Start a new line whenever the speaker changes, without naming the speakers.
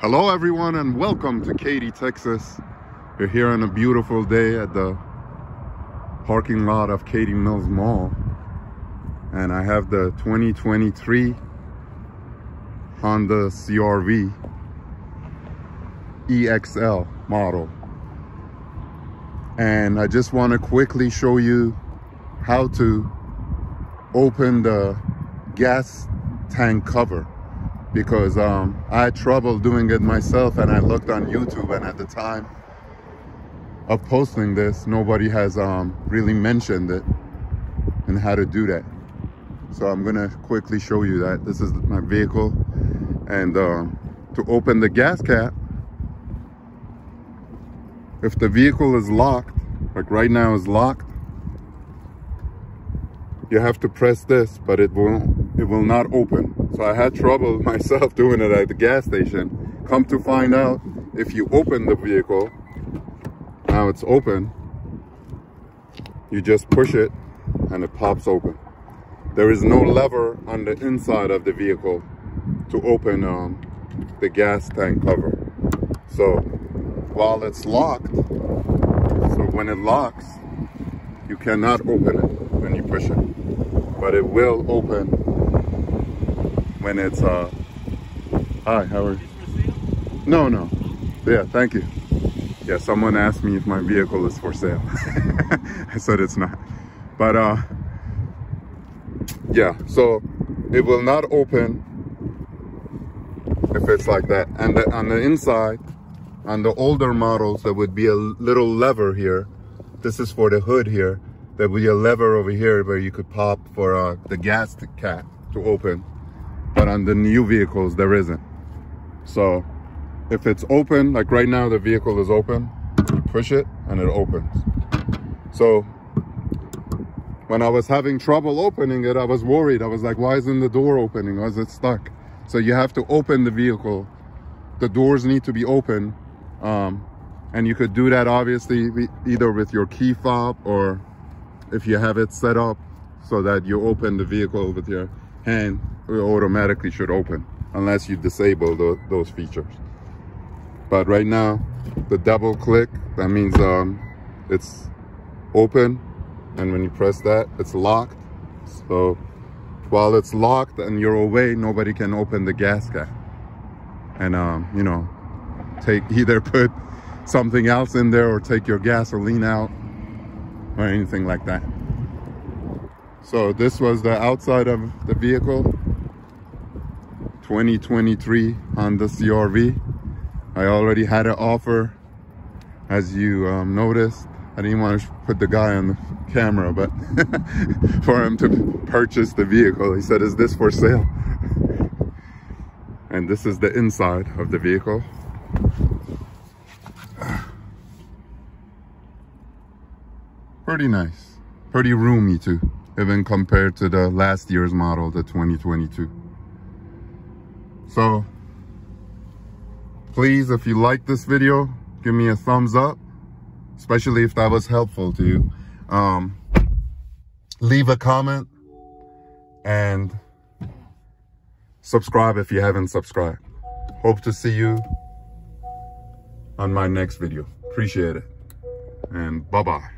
Hello everyone and welcome to Katy, Texas. We're here on a beautiful day at the parking lot of Katy Mills Mall. And I have the 2023 Honda CRV EXL model. And I just want to quickly show you how to open the gas tank cover because um, I had trouble doing it myself and I looked on YouTube and at the time of posting this, nobody has um, really mentioned it and how to do that. So I'm gonna quickly show you that. This is my vehicle and uh, to open the gas cap, if the vehicle is locked, like right now is locked, you have to press this, but it will it will not open. So I had trouble myself doing it at the gas station. Come to find out, if you open the vehicle, now it's open, you just push it and it pops open. There is no lever on the inside of the vehicle to open um, the gas tank cover. So while it's locked, so when it locks, you cannot open it when you push it. But it will open when it's uh hi how are you? No no. Yeah thank you. Yeah someone asked me if my vehicle is for sale. I said it's not. But uh yeah so it will not open if it's like that. And the, on the inside on the older models there would be a little lever here. This is for the hood here. There would be a lever over here where you could pop for uh, the gas cap to open but on the new vehicles there isn't. So if it's open like right now the vehicle is open you push it and it opens. So when I was having trouble opening it I was worried. I was like why isn't the door opening? Why is it stuck? So you have to open the vehicle. The doors need to be open um, and you could do that obviously either with your key fob or if you have it set up so that you open the vehicle with your hand automatically should open unless you disable the, those features. But right now, the double click, that means um, it's open. And when you press that, it's locked. So while it's locked and you're away, nobody can open the gas cap. And, um, you know, take either put something else in there or take your gasoline out or anything like that. So this was the outside of the vehicle. 2023 Honda CRV. I already had an offer. As you um, noticed, I didn't want to put the guy on the camera, but for him to purchase the vehicle, he said, is this for sale? and this is the inside of the vehicle. Pretty nice, pretty roomy too even compared to the last year's model, the 2022. So please, if you like this video, give me a thumbs up, especially if that was helpful to you. Um, leave a comment and subscribe if you haven't subscribed. Hope to see you on my next video. Appreciate it. And bye-bye.